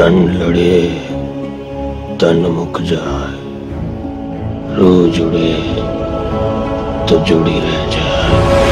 तन लड़े तन मुक जाए। रू जुड़े तो जुड़ी रह जाए।